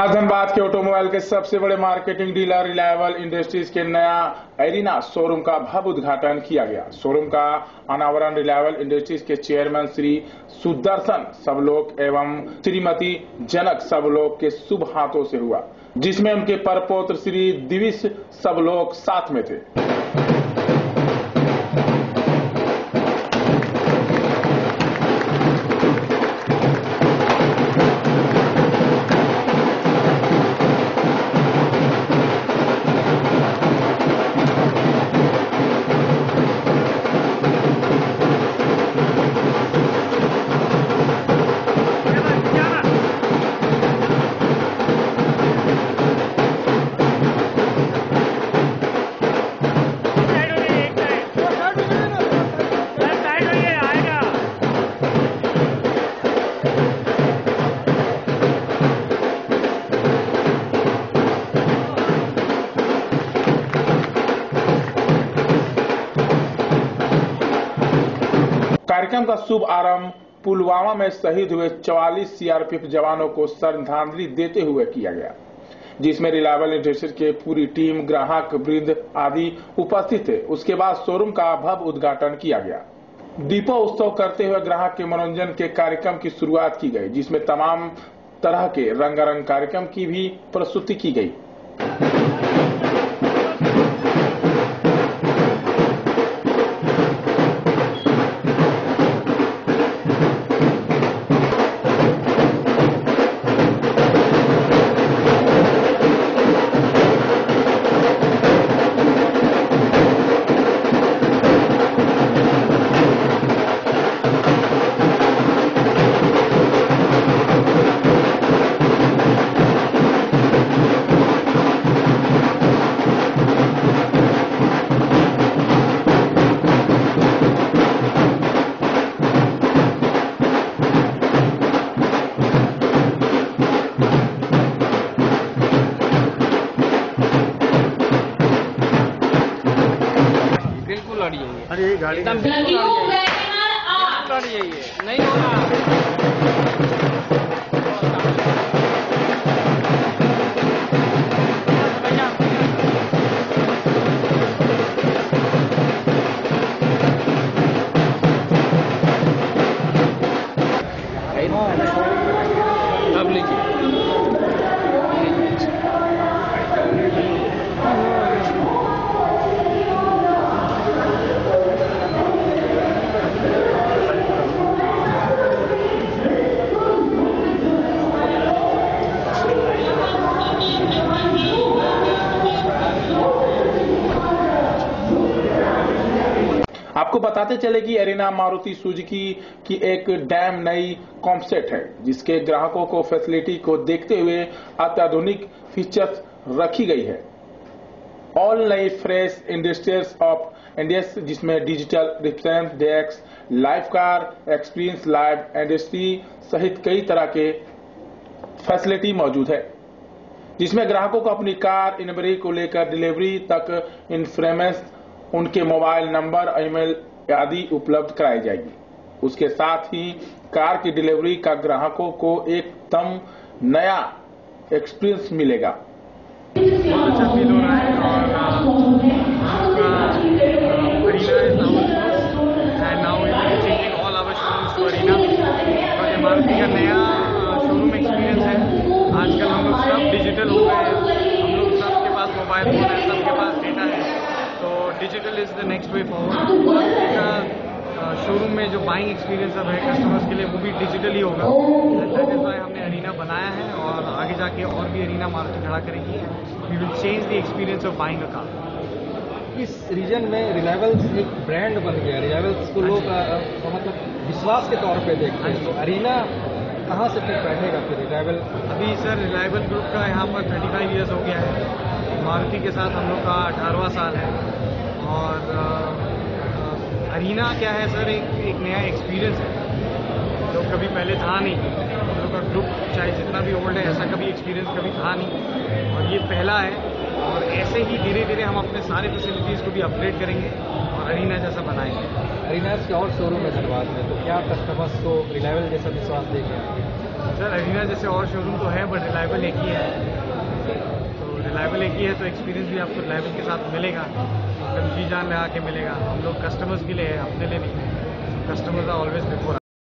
आज धनबाद के ऑटोमोबाइल के सबसे बड़े मार्केटिंग डीलर रिलायबल इंडस्ट्रीज़ के नया एरिना शोरूम का भव्य उद्घाटन किया गया। शोरूम का अनावरण रिलायबल इंडस्ट्रीज़ के चेयरमैन श्री सुदर्शन सबलोक एवं श्रीमती जनक सबलोक के शुभ हाथों से हुआ, जिसमें उनके परपोत्र श्री दिविश सबलोक साथ में थे। कार्यक्रम का शुभ आरंभ पुलवामा में शहीद हुए 44 सीआरपीएफ जवानों को श्रद्धांजलि देते हुए किया गया, जिसमें रिलायबल इंडस्ट्रीज़ के पूरी टीम, ग्राहक, वृंद आदि उपस्थित थे। उसके बाद शोरूम का भव्य उद्घाटन किया गया। दीपो उत्सव करते हुए ग्राहक के मनोरंजन के कार्यक्रम की शुरुआत की गई, जिसमें तमाम तरह के रंगारंग कार्यक्रम की भी प्रस्तुति की गई। अरे गाड़ी एकदम अड़ी है नहीं होगा। आपको बताते चले कि एरिना मारुति सुजुकी की एक डैम नई कॉम्पसेट है, जिसके ग्राहकों को फैसिलिटी को देखते हुए अत्याधुनिक फीचर्स रखी गई है। ऑल नई फ्रेश इंडस्ट्रियल्स ऑफ़ इंडियस जिसमें digital reference desk live car experience live industry सहित कई तरह के फैसिलिटी मौजूद है, जिसमें ग्राहकों को अपनी कार इनवरी को लेकर डिलीवरी तक इन्फ्रेमेंस उनके मोबाइल नंबर, ईमेल आदि उपलब्ध कराई जाएगी। उसके साथ ही कार की डिलीवरी का ग्राहकों को एकदम नया एक्सपीरियंस मिलेगा। नया शोरूम एक्सपीरियंस है आजकल हम लोग सब डिजिटल हो गए हम लोग सबके पास मोबाइल फ़ोन है सबके पास डेटा है तो digital is the next way forward showroom में जो बाइंग एक्सपीरियंस अब है कस्टमर्स के लिए वो भी डिजिटल ही होगा। दैट इज़ वाई हमने अरीना बनाया है और आगे जाके और भी अरीना मार्केट खड़ा करेगी। We will change the experience of buying a car इस रीजन में रिलायबल्स एक ब्रांड बन गया रिलायबल्स को लोग अ, अ, मतलब विश्वास के तौर पे देखते हैं तो अरीना कहाँ से फिर बैठेगा फिर रिलायबल अभी सर रिलायबल ग्रुप का यहाँ पर 35 इयर्स हो गया है। मारुति के साथ हम लोग का अठारहवा साल है। और अरीना क्या है सर? एक एक नया एक्सपीरियंस है जो कभी पहले था नहीं। हम लोग का ग्रुप चाहे जितना भी ओल्ड है ऐसा कभी एक्सपीरियंस कभी था नहीं। और ये पहला है और ऐसे ही धीरे धीरे हम अपने सारे फैसिलिटीज़ को भी अपग्रेड करेंगे और अरीना जैसा बनाएँगे। अरीनास के और शोरूम है धनबाद में तो क्या कस्टमर्स को रिलायबल जैसा विश्वास देंगे? सर अरीना जैसे और शोरूम तो है बट रिलायबल एक ही है। तो रिलायबल एक ही है तो एक्सपीरियंस भी आपको रिलायबल के साथ मिलेगा। एकदम जी जान में आके मिलेगा। हम लोग कस्टमर्स के लिए, अपने लिए नहीं। Customers are always before